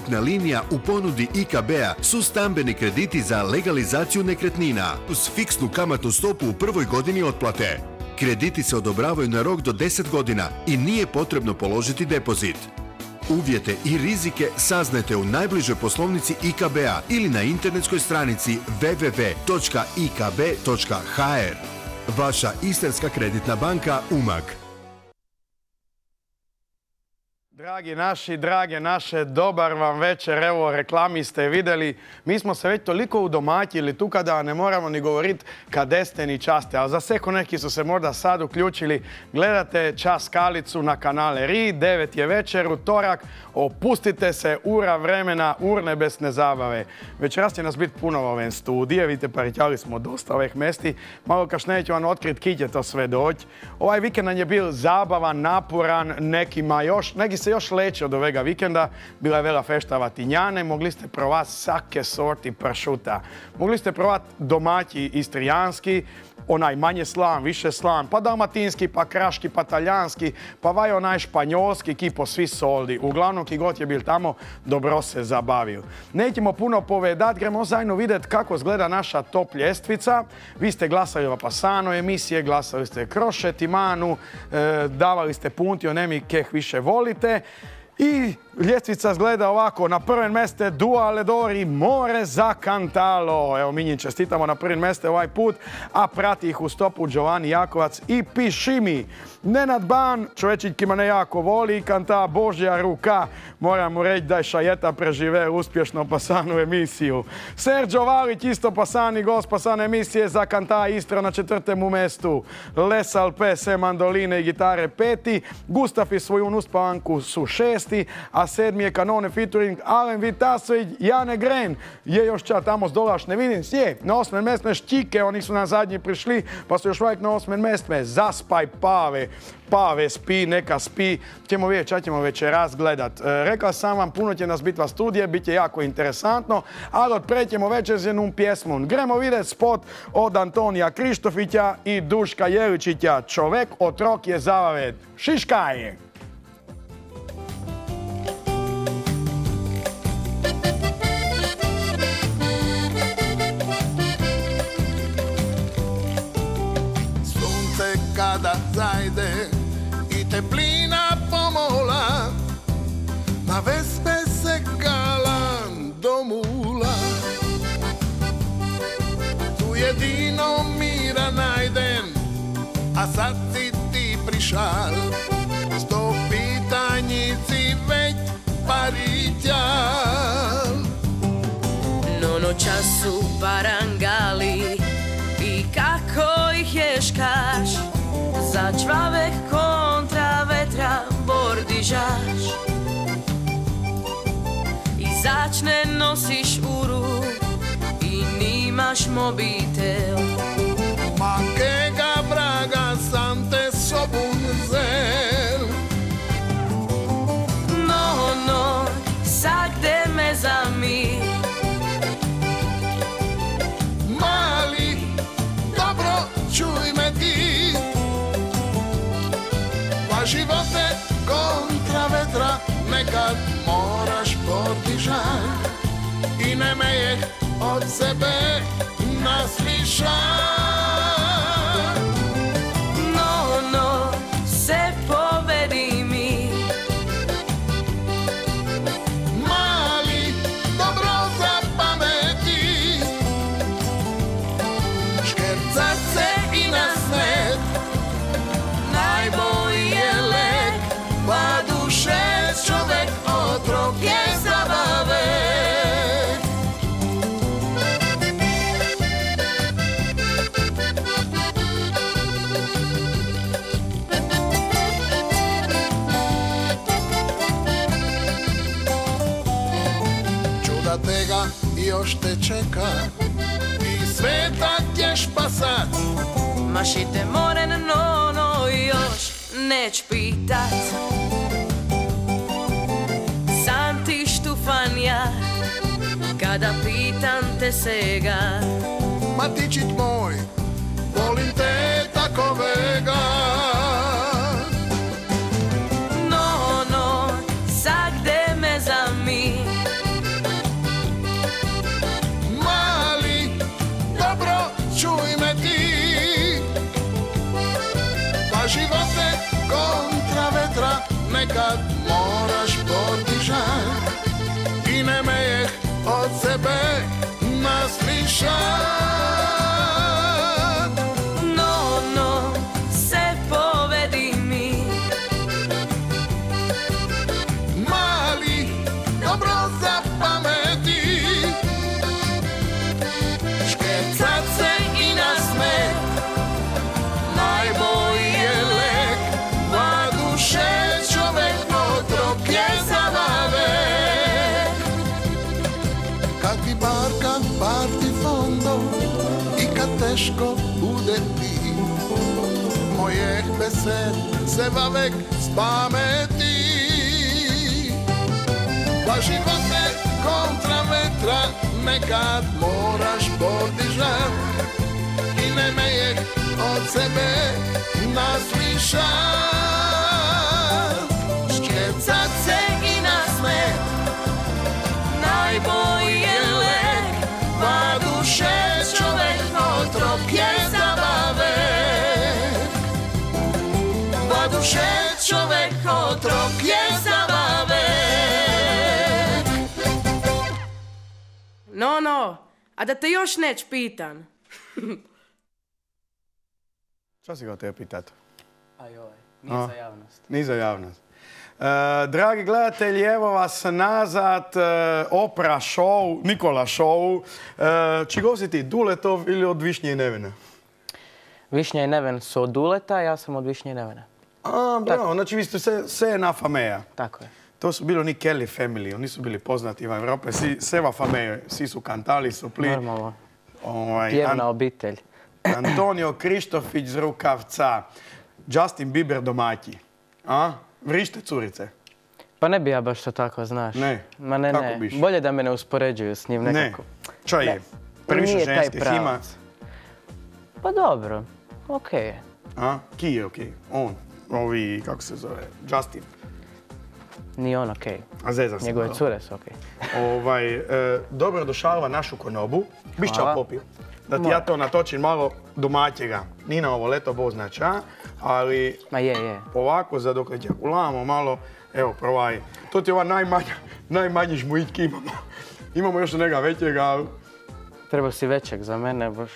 Kreditna linija u ponudi IKB-a su stambeni krediti za legalizaciju nekretnina uz fiksnu kamatnu stopu u prvoj godini otplate. Krediti se odobravaju na rok do 10 godina i nije potrebno položiti depozit. Uvjete i rizike saznajte u najbližoj poslovnici IKB-a ili na internetskoj stranici www.ikb.hr. Vaša Istarska kreditna banka Umag. Dragi naši, drage naše, dobar vam večer. Evo, reklami ste vidjeli. Mi smo se već toliko udomaćili tu kada ne moramo ni govoriti kad ste ni časte. Ali za seko neki su se možda sad uključili. Gledate čas kalicu na kanale RI. 9 je večer, utorak. Opustite se, ura vremena, urnebesne zabave. Večeras će nas biti puno ove studije. Vidite, paritjali smo dosta ovih mesti. Malo kašnije ću vam otkriti kit je to sve doći. Ovaj vikend nam je bil zabavan, naporan, nekima još, neki se još leće od ovega vikenda. Bila je vela feštava Tinjane, mogli ste provati sake sorti pršuta. Mogli ste provati domaći istrijanski, onaj manje slan, više slan, pa dalmatinski, pa kraški, pa talijanski, pa vaj onaj španjolski, ki po svi soldi. Uglavnom, ki god je bil tamo, dobro se zabavio. Nećemo puno povedat, gremo zajedno vidjeti kako izgleda naša top ljestvica. Vi ste glasali u Pasano emisije, glasali ste Kroše, Timanu, e, davali ste punti o nemi keh više volite. I ljestvica zgleda ovako, na prvem meste Dua Ledori, More za Kantalo. Evo mi njim čestitamo na prvim meste ovaj put, a prati ih u stopu Giovanni Jakovac i Pišimi. Nenad Ban, čovječić ki ne jako voli, kanta Božja ruka. Moram mu reći da je Šajeta prežive uspješno pasanu emisiju. Sergio Valić isto pasani gost pasane emisije za kanta Istra na četvrtemu mestu. Lesal se mandoline i gitare peti. Gustaf i svoju uspavanku su šesti, a sedmi je kanone featuring Alen Vitasović, Jane Gren. Je još ča tamo s dolaš ne vidim, je, na osmen mestme štike, oni su na zadnji prišli, pa su još uvijek na osmen mestme. Zaspaj pave, pave spi, neka spi, ćemo vidjeti ča ćemo večeras gledat. E, rekla sam vam, puno će nas biti studije, bit će jako interesantno, ali odprećemo večer s jednom pjesmom. Gremo vidjeti spot od Antonija Krištofića i Duška Jeličića. Čovek otrok je zavavet. Šiška je! Kada zajde i teplina pomola na vespe se galan domula tu jedino mira najden a sad si ti prišal. Sto pitanjici već parićal Nono času parangali i kako ih ješkaš za čvavek kontra vetra bordižaš I začne nosiš uru i nimaš mobitel. Ma kega braga sam te zel nekad moraš potižat. I ne me od sebe naslišat pasat Mašite more na nono još neć pitat. Sam ti štufanja kada pitam te sega. Matičit moj, Mojeh besed se vavek spameti Pa živote kontra vetra Nekad moraš pordižat I ne mejeh od sebe naslišat a da te još neć pitan. Šta si ga te pitat? Ajoj, nije A. za javnost. Ni za javnost. E, dragi gledatelji, evo vas nazad, e, Opra show, Nikola show. E, čigov si ti, Duletov ili od Višnje i Nevene? Višnja i Neven su od Duleta, ja sam od Višnje i Nevena. A, bravo, znači vi ste se, se na fameja. Tako je. To su bilo ni Kelly family, oni su bili poznati u Europe, si, seva fameje, svi su kantali, su pli. Normalno. Ovaj, Pjevna obitelj. Antonio Krištofić z Rukavca, Justin Bieber domaći. A? Vrište curice. Pa ne bi ja baš to tako, znaš. Ne. Ma ne, Kako ne. biš? Bolje da me ne uspoređuju s njim Ne. nekako. Čo je? Ne. Previše ženskih ima. Pa dobro, okej je. A? Ki je okej? On. Ovi, kako se zove? Justin. Nije on okej. A zezam se. Njegove malo. cure su okej. Ovaj, e, dobro došla našu konobu. Biš čao popio. Da ti ja to natočim malo domaćega. Nije na ovo leto bo znači, a? Ali Ma je, je. ovako za dok ulamo malo, evo provaj. To ti je ova najmanja, najmanji žmujitki imamo. Imamo još neka većega, ali Treba si većeg za mene, baš.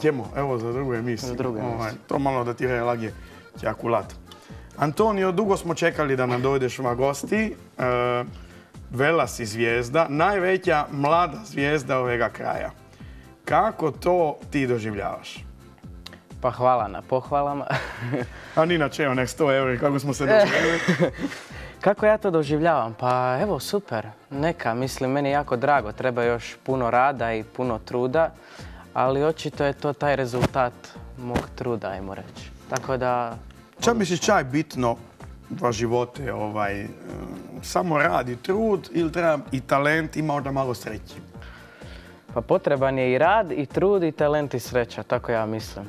Ćemo, evo za drugu emisiju. Za drugu Ovaj, to malo da ti relagije ćakulat. Antonio, dugo smo čekali da nam dojdeš u gosti. E, vela si zvijezda, najveća mlada zvijezda ovega kraja. Kako to ti doživljavaš? Pa hvala na pohvalama. A ni na čeo, nek 100 euri, kako smo se doživjeli. Kako ja to doživljavam? Pa evo, super. Neka, mislim, meni je jako drago. Treba još puno rada i puno truda, ali očito je to taj rezultat mog truda, ajmo reći. Tako da, Čak misliš čaj bitno dva živote, ovaj, e, samo rad i trud ili treba i talent i možda malo sreće? pa potreban je i rad, i trud, i talent, i sreća, tako ja mislim.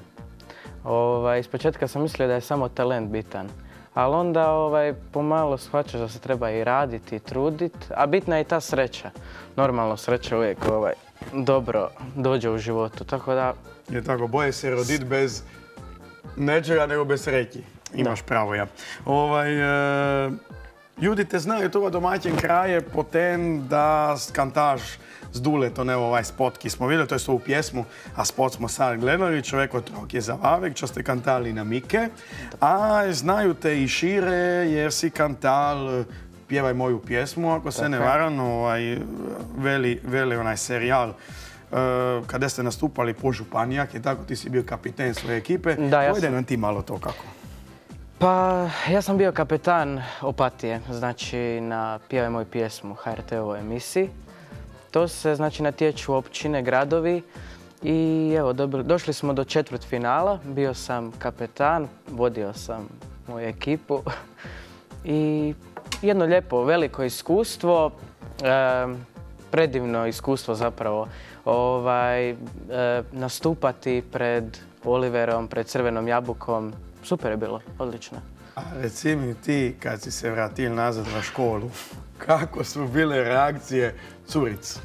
Ovaj, iz početka sam mislio da je samo talent bitan. Ali onda ovaj, pomalo shvaćaš da se treba i raditi i trudit, a bitna je i ta sreća. Normalno sreća uvijek ovaj, dobro dođe u životu, tako da Je tako, boje se rodit bez nečega nego bez sreći. Imaš pravo, ja. Ovaj, e, ljudi te znaju tu domaćem kraje po tem da kantaš s duletom, evo ovaj spot ki smo vidjeli, to je ovu pjesmu, a spot smo sad gledali, čovjek otrok je za Vavek, čo ste kantali na Mike, a znaju te i šire jer si kantal Pjevaj moju pjesmu, ako se ne Tako varam, ovaj, veli, veli onaj serijal e, kada ste nastupali po županijak i tako ti si bio kapiten svoje ekipe. Da, ja Pojde nam ti malo to kako. Pa, ja sam bio kapetan Opatije, znači na Pjevaj moju pjesmu HRT-ovoj emisiji. To se znači natječu općine, gradovi i evo, došli smo do četvrt finala. Bio sam kapetan, vodio sam moju ekipu i jedno lijepo, veliko iskustvo, predivno iskustvo zapravo, ovaj, e, nastupati pred Oliverom, pred Crvenom jabukom, super je bilo, odlično. A reci mi ti, kad si se vratil nazad na školu, kako su bile reakcije curic?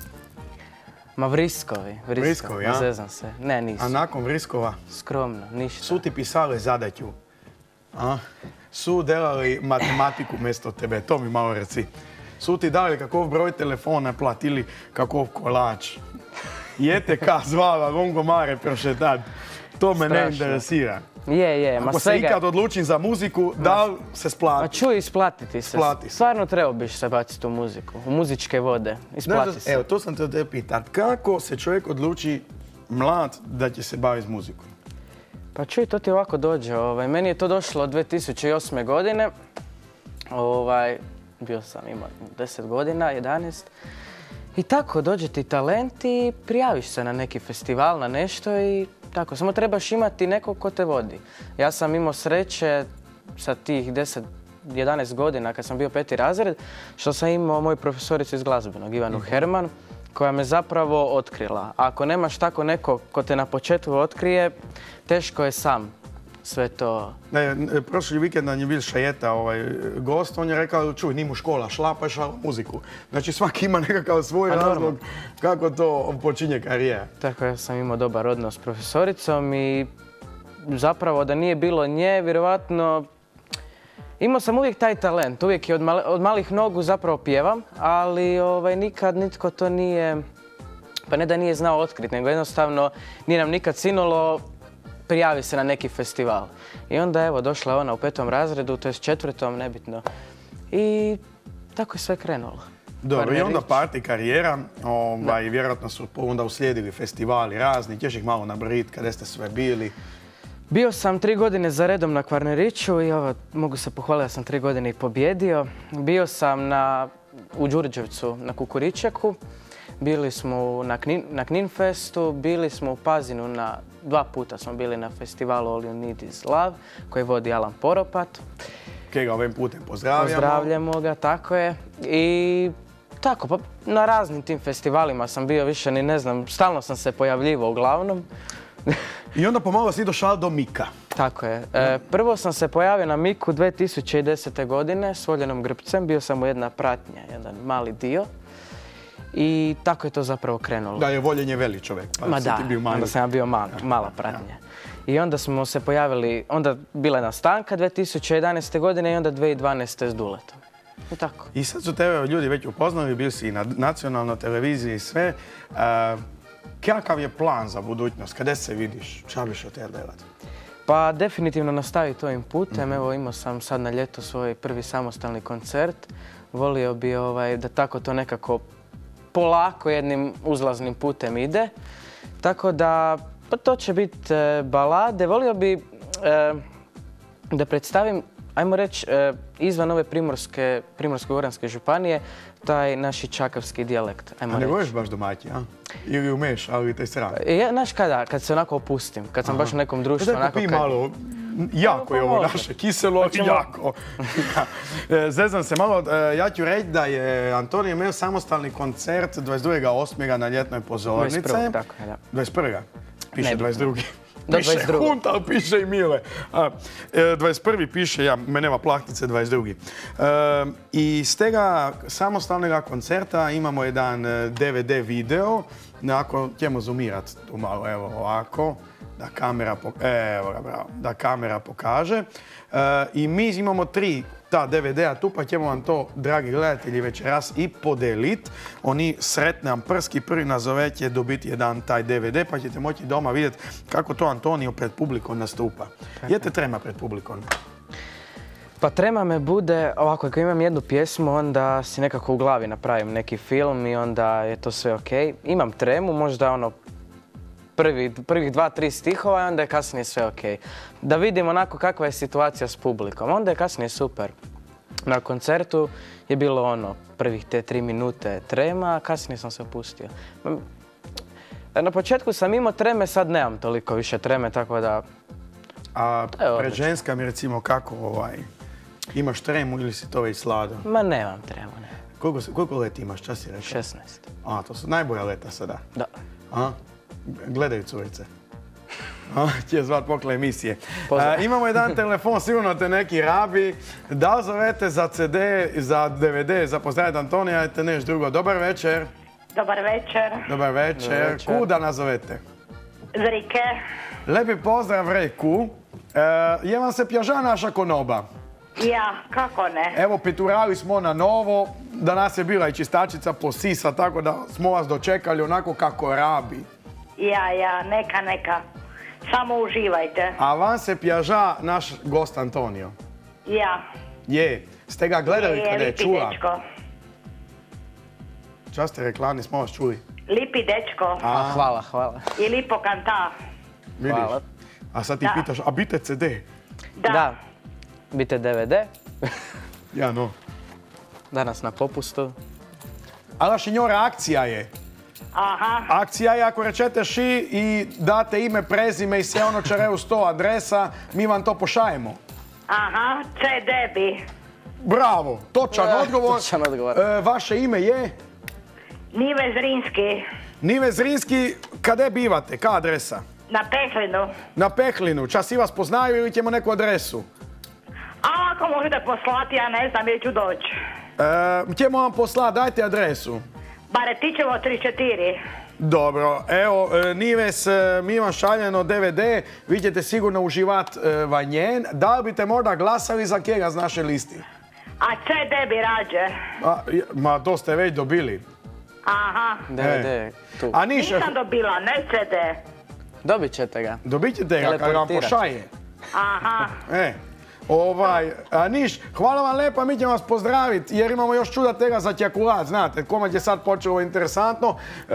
Ma vriskovi, vriskovi, zezam se. Ne, nisu. A nakon Vriskova Skromno, ništa. su ti pisale zadaću A? Su delali matematiku mjesto tebe, to mi malo reci. Su ti dali kakov broj telefona platili kakov kolač. Jete ka zvala longomare prošetat. To me ne interesira. Je, je, ma Ako se svega... ikad odlučim za muziku, da li se Ma splati? čuj, isplatiti se. Isplati se. Stvarno trebao biš se baciti u muziku, u muzičke vode. Isplati Znaš, se. Evo, to sam te te pitat. Kako se čovjek odluči mlad da će se baviti s muzikom? Pa čuj, to ti ovako dođe. Ovaj, meni je to došlo 2008. godine. Ovaj, bio sam, imao 10 godina, 11. I tako, dođe ti talent i prijaviš se na neki festival, na nešto i tako. Samo trebaš imati nekog ko te vodi. Ja sam imao sreće sa tih 10 11 godina kad sam bio peti razred, što sam imao moju profesoricu iz glazbenog, Ivanu Herman, koja me zapravo otkrila. Ako nemaš tako neko ko te na početku otkrije, teško je sam sve to... Ne, prošli vikend nam je bil Šajeta ovaj, gost, on je rekao, čuj, nimu škola, šla pa je šla u muziku. Znači svaki ima nekakav svoj A razlog kako to počinje karijera. Tako ja sam imao dobar odnos s profesoricom i zapravo da nije bilo nje, vjerovatno imao sam uvijek taj talent, uvijek je od, od malih nogu zapravo pjevam, ali ovaj, nikad nitko to nije, pa ne da nije znao otkriti, nego jednostavno nije nam nikad sinulo prijavi se na neki festival. I onda evo došla je ona u petom razredu, to je četvrtom, nebitno. I tako je sve krenulo. Dobro, i onda party karijera, ovaj, vjerojatno su onda uslijedili festivali razni, ćeš ih malo nabrojiti kada ste sve bili. Bio sam tri godine za redom na Kvarneriću i ovo, mogu se pohvaliti da sam tri godine i pobjedio. Bio sam na, u Đurđevcu na Kukuričaku, bili smo na, Knin, na Kninfestu, bili smo u Pazinu na, dva puta smo bili na festivalu All You Need Is Love koji vodi Alan Poropat. Kaj ga ovim putem pozdravljamo. Pozdravljamo ga, tako je. I tako, pa na raznim tim festivalima sam bio više ni ne znam, stalno sam se pojavljivao uglavnom. I onda pomalo si došao do Mika. Tako je. E, prvo sam se pojavio na Miku 2010. godine s Voljenom Grpcem. Bio sam u jedna pratnja, jedan mali dio. I tako je to zapravo krenulo. Da je voljen je veli čovjek. Pa Ma da, ti bio mali. onda sam ja bio mal- mala pratnja. I onda smo se pojavili, onda bila jedna stanka 2011. godine i onda 2012. s Duletom. I tako. I sad su tebe ljudi već upoznali, bili si i na nacionalnoj televiziji i sve. E, kakav je plan za budućnost? Kada se vidiš? Šta biš od tebe? Pa definitivno nastaviti ovim putem. Evo imao sam sad na ljeto svoj prvi samostalni koncert. Volio bi ovaj, da tako to nekako polako jednim uzlaznim putem ide. Tako da pa to će biti e, balade. Volio bi e, da predstavim, ajmo reći, e, izvan ove primorske, primorsko-goranske županije, taj naši čakavski dijalekt. Ajmo A ne govoriš baš domaći, a? Ili umeš, ali te sram. Ja, znaš kada, kad se onako opustim, kad sam baš u nekom društvu, onako kad- malo, jako je ovo naše, kiselo Hoćemo- jako. E, Zezam se malo, e, ja ću reći da je Antonij imao samostalni koncert 22.8. na ljetnoj pozornici. 21., tako je, da. 21. Piše Nebitno. 22. Do piše 22.. Hunt, ali piše i Mile. A, e, 21. piše, ja, me nema plahtice 22. E, I s tega samostalnog koncerta imamo jedan e, DVD video. Ako ćemo zoomirat tu malo, evo ovako. Da kamera, evo ga, bravo, da kamera pokaže. E, I mi imamo tri ta DVD-a tu, pa ćemo vam to, dragi gledatelji, večeras i podelit. Oni sretne prski prvi nazove će dobiti jedan taj DVD, pa ćete moći doma vidjeti kako to Antonio pred publikom nastupa. Je te trema pred publikom? Pa trema me bude, ovako, ako imam jednu pjesmu, onda si nekako u glavi napravim neki film i onda je to sve ok. Imam tremu, možda ono, prvi, prvih dva, tri stihova i onda je kasnije sve ok. Da vidim onako kakva je situacija s publikom, onda je kasnije super. Na koncertu je bilo ono, prvih te tri minute trema, a kasnije sam se opustio. Na početku sam imao treme, sad nemam toliko više treme, tako da A pred odlično. ženska mi recimo kako ovaj, imaš tremu ili si to već slado? ma nemam tremu, ne. Koliko, koliko leti imaš, čas si rekao? 16. A, to su najbolja leta sada. Da. A? Gledaju curice. Će zvat pokle emisije. A, imamo jedan telefon, sigurno te neki rabi. Da li zovete za CD, za DVD, za pozdraviti Antonija, te neš drugo. Dobar večer. Dobar večer. Dobar večer. Dobar večer. Kuda nazovete? Zrike. Lepi pozdrav Reku. E, je vam se pjaža naša konoba? Ja, kako ne? Evo, piturali smo na novo, da nas je bila i čistačica po sisa, tako da smo vas dočekali onako kako rabi. Ja, ja, neka, neka. Samo uživajte. A vam se pjaža naš gost Antonio. Ja. Je, ste ga gledali kada je lipi čula? dečko. Čas ste rekla, nismo vas čuli. Lipi dečko. A, hvala, hvala. I lipo kanta. Vidiš? Hvala. A sad ti Da. pitaš, a bite CD? Da. Da, bite DVD, Ja, no. danas na popustu. Ali šinjora, akcija je. Aha. Akcija je ako rečete ši i date ime, prezime i sve ono čere uz to adresa, mi vam to pošajemo. Aha, CD bi. Bravo, točan E, odgovor. točan odgovor. E, vaše ime je? Nive Zrinski. Nive Zrinski, kade bivate, ka adresa? Na Pehlinu. Na Pehlinu, čas i vas poznaju ili ćemo neku adresu? A ako možete poslati, ja ne znam, gdje ću doći. E, ćemo vam poslati, dajte adresu. Baretićevo 34. Dobro, evo, e, Nives, e, mi vam šaljeno DVD, vi ćete sigurno uživat e, vanjen. Da li biste možda glasali za kjega z naše listi? A CD bi rađe. A, ma, to ste već dobili. Aha. DVD, tu. A niš, Nisam dobila, ne CD. Dobit ćete ga. dobit ćete ga kad vam pošaje. Aha. E, ovaj, a niš, hvala vam lepa, mi ćemo vas pozdraviti jer imamo još čuda tega za tjakulat, znate, komad je sad počelo interesantno. E,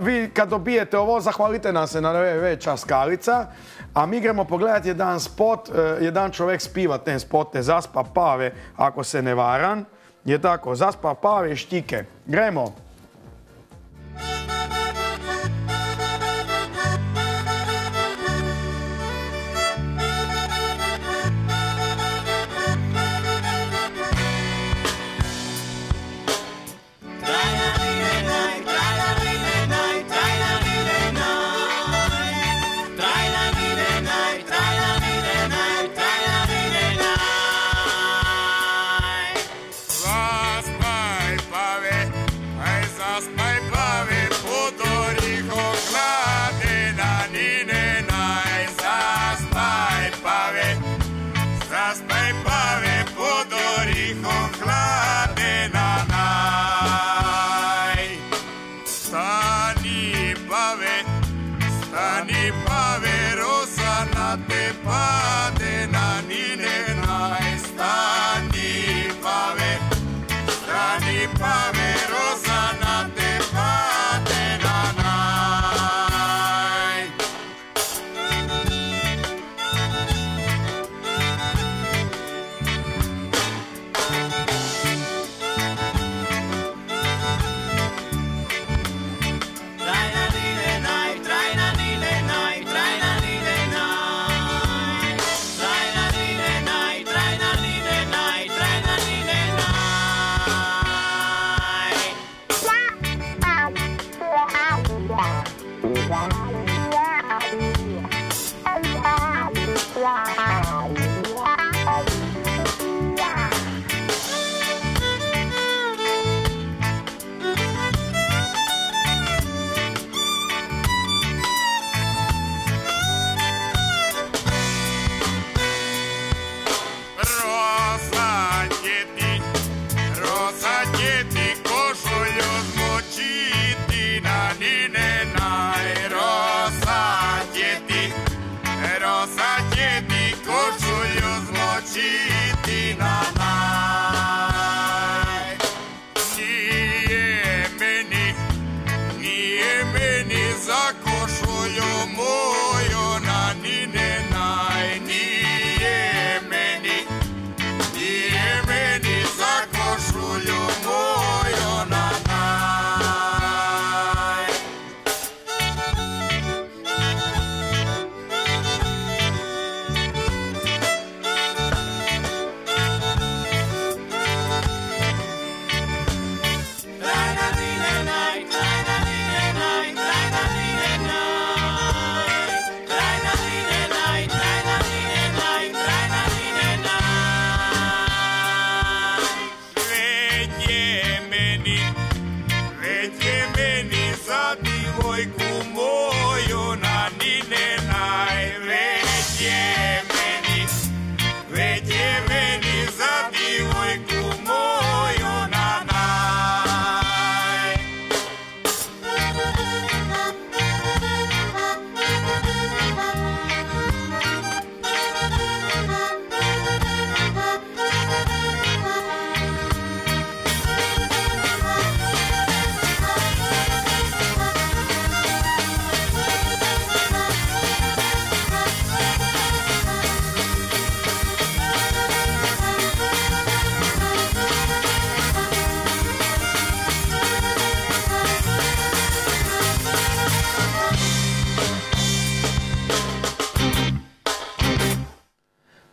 vi kad dobijete ovo, zahvalite nam se na www Časkalica, a mi gremo pogledati jedan spot, e, jedan čovjek spiva ten spot, ne zaspa pave, ako se ne varan. Je tako, zaspa pave i štike. Gremo.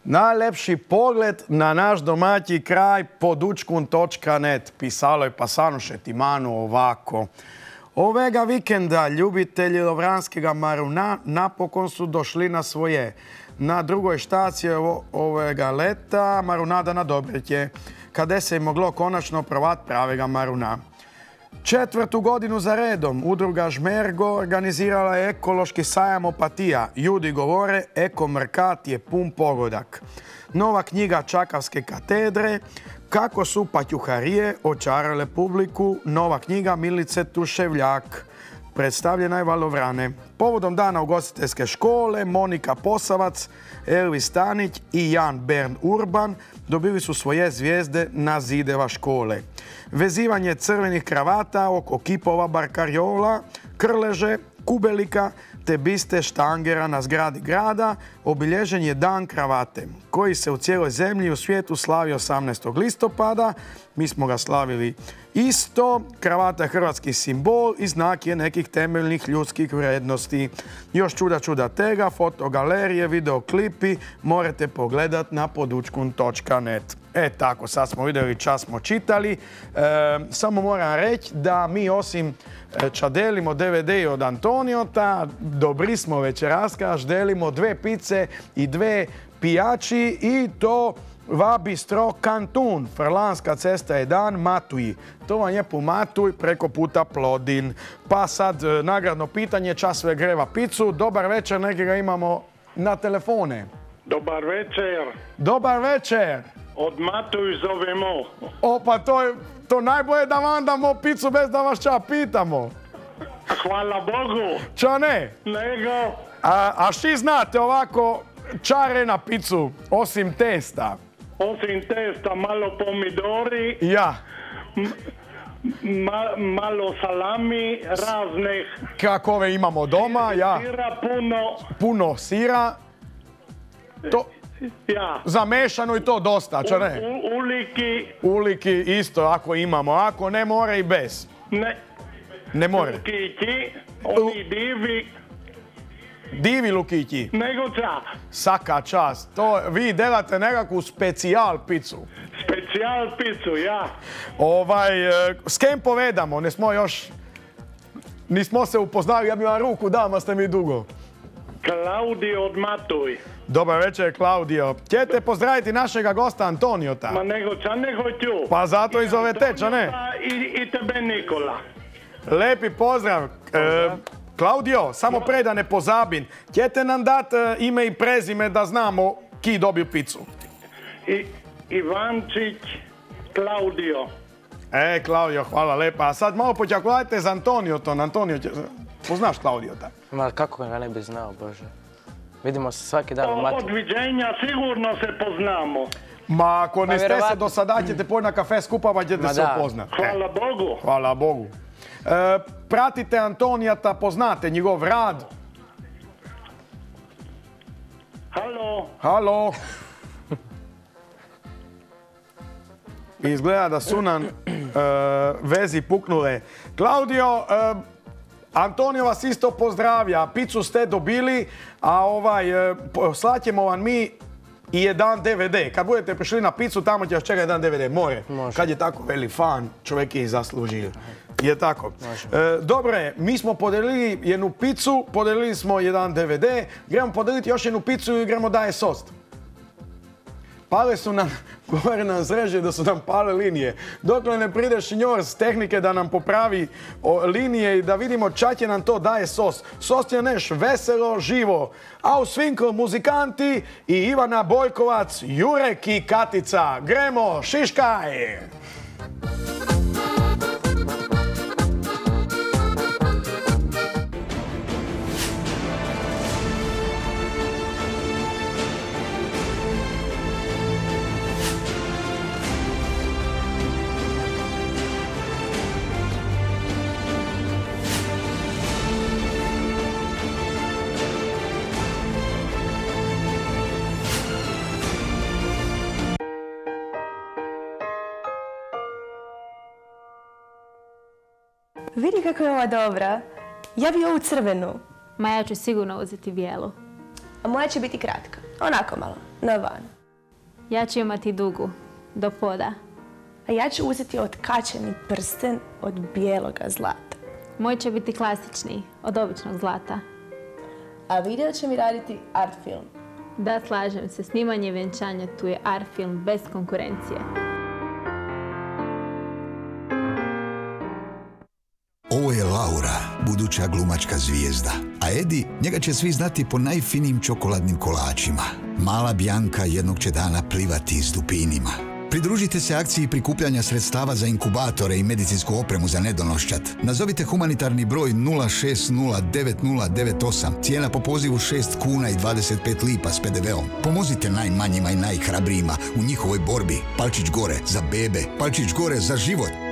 Najlepši pogled na naš domaći kraj podučkun.net. Pisalo je Pasanoše Timanu ovako. Ovega vikenda ljubitelji Lovranskega maruna napokon su došli na svoje. Na drugoj štaciji ovega leta marunada na Dobretje, kada se je moglo konačno provat pravega maruna. Četvrtu godinu za redom udruga Žmergo organizirala je ekološki sajam opatija. Ljudi govore, eko mrkat je pun pogodak. Nova knjiga Čakavske katedre, kako su patjuharije očarale publiku, nova knjiga Milice Tuševljak, predstavljena je Valovrane. Povodom dana ugostiteljske škole, Monika Posavac, Elvis Stanić i Jan Bern Urban dobili su svoje zvijezde na zideva škole. Vezivanje crvenih kravata oko kipova Barkariola, Krleže, Kubelika te biste štangera na zgradi grada obilježen je Dan kravate koji se u cijeloj zemlji i u svijetu slavi 18. listopada. Mi smo ga slavili isto. Kravata je hrvatski simbol i znak je nekih temeljnih ljudskih vrijednosti. Još čuda čuda tega, fotogalerije, videoklipi morate pogledat na podučkun.net. E tako, sad smo vidjeli, čas smo čitali. E, samo moram reći da mi osim e, ča delimo DVD od Antoniota, dobri smo večeraska, delimo dve pice i dve pijači i to Va bistro Kantun, Frlanska cesta je dan, Matuji. To vam je po Matuj preko puta Plodin. Pa sad e, nagradno pitanje, čas sve greva picu. Dobar večer, ga imamo na telefone. Dobar večer. Dobar večer. Od Matuj zovemo. O, pa to je to najbolje da vam damo picu bez da vas ča pitamo. Hvala Bogu. Ča ne? Nego. A, a ši znate ovako čare na picu, osim testa? Osim testa, malo pomidori. Ja. malo salami, raznih. Kakove imamo doma, ja. Sira puno. Puno sira. To, ja. Zamešano i to dosta, čo ne? uliki. Uliki isto ako imamo, ako ne more i bez. Ne. Ne more. Lukići, oni divi. Divi lukići. Nego ča. Saka čast. To vi delate nekakvu specijal picu. Specijal picu, ja. Ovaj, e, s kem povedamo? Ne smo još... Nismo se upoznali, ja bi vam ruku dama ste mi dugo. Klaudio od Matuj. Dobar večer, Klaudio. Htjete pozdraviti našega gosta Antoniota? Ma nego ča nego ću. Pa zato i zovete, ča ne? I, I tebe Nikola. Lepi pozdrav. E, Klaudio, samo pre da ne pozabim, htjete nam dati e, ime i prezime da znamo ki dobiju picu? I, Ivančić Klaudio. E, Klaudio, hvala lepa. A sad malo počakulajte za Antonio to. Antonio, poznaš Klaudio ta? Ma kako ga ne bi znao, Bože. Vidimo se svaki dan u Mati. Od viđenja sigurno se poznamo. Ma ako ne pa ste se do sada ćete na kafe skupa pa ćete se upoznat. Hvala Bogu. Hvala Bogu. E, pratite Antonijata, poznate njegov rad. Halo. Halo. Izgleda da su nam e, vezi puknule. Klaudio, e, Antonio vas isto pozdravlja. Picu ste dobili, a ovaj, slaćemo vam mi i jedan DVD. Kad budete prišli na picu, tamo će vas čekati jedan DVD. More. Kad je tako veli fan, čovjek je i zaslužio. Je tako. E, dobro je, mi smo podelili jednu picu, podelili smo jedan DVD, gremo podeliti još jednu picu i gremo daje sost. Pale su nam, govore nam zreže da su nam pale linije. Dokle ne pride šinjor s tehnike da nam popravi linije i da vidimo čak će nam to daje sos. Sos je neš veselo, živo. A u svinkl muzikanti i Ivana Bojkovac, Jurek i Katica. Gremo, šiškaj! Vidi kako je ova dobra. Ja bi ovu crvenu. Ma ja ću sigurno uzeti bijelu. A moja će biti kratka. Onako malo. Na van. Ja ću imati dugu, do poda. A ja ću uzeti otkačeni prsten od bijeloga zlata. Moj će biti klasični, od običnog zlata. A video će mi raditi art film. Da, slažem se, snimanje vjenčanja tu je art film bez konkurencije. Laura, buduća glumačka zvijezda. A Edi, njega će svi znati po najfinijim čokoladnim kolačima. Mala Bjanka jednog će dana plivati s dupinima. Pridružite se akciji prikupljanja sredstava za inkubatore i medicinsku opremu za nedonošćat. Nazovite humanitarni broj 0609098. Cijena po pozivu 6 kuna i 25 lipa s PDV-om. Pomozite najmanjima i najhrabrijima u njihovoj borbi. Palčić gore za bebe, palčić gore za život.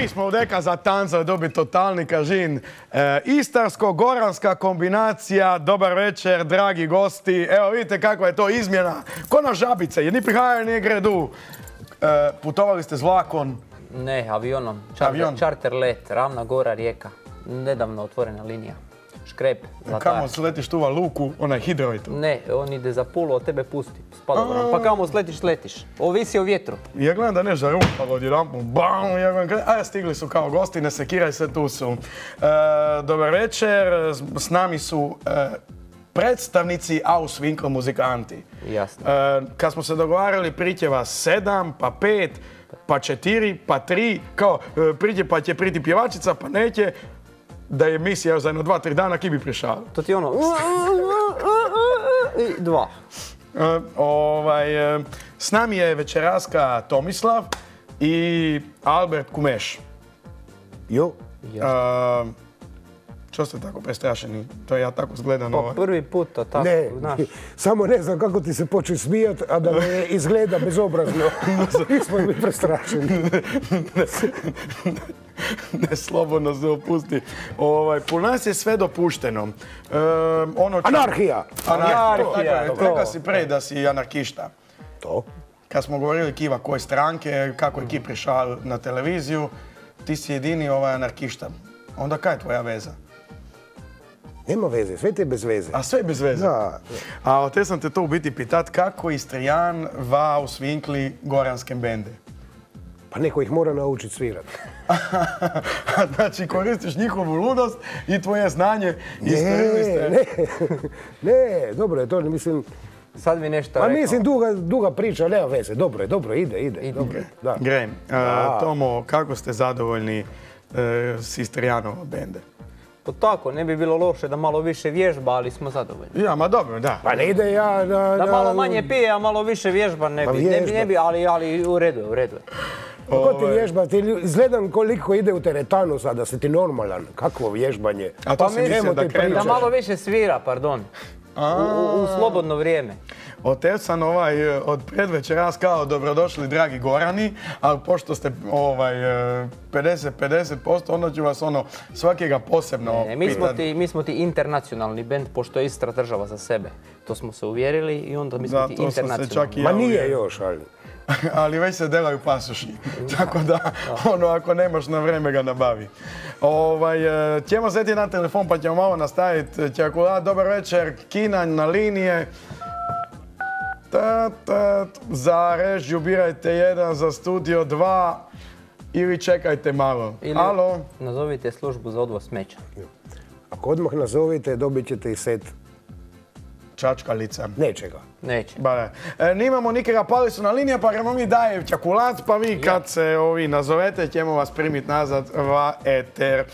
Mi smo u deka za tanca dobiti totalni kažin. E, Istarsko-goranska kombinacija, dobar večer, dragi gosti. Evo vidite kakva je to izmjena. Ko na žabice, jedni prihajaju, ni gredu. E, putovali ste s vlakom, Ne, avionom. Čarter, Avion. čarter let, Ravna Gora, Rijeka. Nedavno otvorena linija. Škrep, kamo sletiš tu luku, onaj hidroid. Ne, on ide za Pulu, od tebe pusti. Pa kamo sletiš, sletiš. Ovisi o vjetru. Ja gledam da ne žarumpa odjedanput, bam, ja gledam, a stigli su kao gosti, ne sekiraj se, tu su. E, dobar večer, s, nami su e, predstavnici Aus Winkel muzikanti. Jasno. E, kad smo se dogovarali pritje vas sedam, pa pet, pa četiri, pa tri, kao pritje pa će priti pjevačica, pa neće, da je emisija još za jedno dva, tri dana, ki bi prišao? To ti je ono... I dva. E, ovaj, e, s nami je večeraska Tomislav, i Albert Kumeš. Jo. A, Što ste tako prestrašeni? To ja tako zgledam. Pa ovaj. prvi put to tako, Ne, znaš. samo ne znam kako ti se počne smijat, a da me izgleda bezobrazno. Svi smo mi prestrašeni. ne, slobodno se opusti. Ovaj, po nas je sve dopušteno. Ono čak- Anarhija. Anarhija. Rekao si pre da si anarkišta. To? Kad smo govorili Kiva koje stranke, kako je Ki prišao na televiziju, ti si jedini ovaj anarkišta. Onda kaj je tvoja veza? Nema veze, sve ti je bez veze. A sve bez veze? Da. A te sam te to u biti pitat, kako Istrijan va usvinkli goranske bende? Pa neko ih mora naučiti svirat. znači koristiš njihovu ludost i tvoje znanje i ste- Ne, ne, ne, dobro je to, mislim, Sad mi nešto pa rekao. mislim duga, duga priča, nema veze, dobro je, dobro, ide, ide, dobro je, da. Grem, e. Tomo, kako ste zadovoljni e, s Istrijanova bende? Pa tako, ne bi bilo loše da malo više vježba, ali smo zadovoljni. Ja, ma dobro, da. Pa ne ide ja. Da na- malo manje pije, a malo više vježba ne bi, ne bi, ne bi, ali, ali u redu je, u redu je. Pa ko ti Ovaj. vježba? Ti izgledam koliko ide u teretanu sada, si ti normalan. Kakvo vježbanje? A to Pa si mislio da Da malo više svira, pardon. U, u- u slobodno vrijeme. Od sam ovaj, e, od predvečeras kao dobrodošli dragi Gorani, ali pošto ste ovaj, e, 50-50%, onda ću vas ono svakega posebno Ne, mi, smo ti, mi smo ti internacionalni bend, pošto je Istra država za sebe. To smo se uvjerili i onda mi smo Da, ti internacionalni. čak i Ma nije još, ali... ali već se delaju pasoši. Tako da, ono, ako nemaš na vreme ga nabavi. Ovaj, e, ćemo zeti na telefon pa ćemo malo nastaviti. Ćakula, dobar večer, Kina na linije. Ta, ta, za režiju birajte jedan, za studio dva ili čekajte malo. Ili Alo? nazovite službu za odvoz smeća. Ako odmah nazovite, dobit ćete i set Čačkalica. nečega. Neće. Ba ne. E, nimamo nikega pali su na linije, pa gremo mi daje čakulat, pa vi kad se ovi nazovete, ćemo vas primit nazad va eter. E,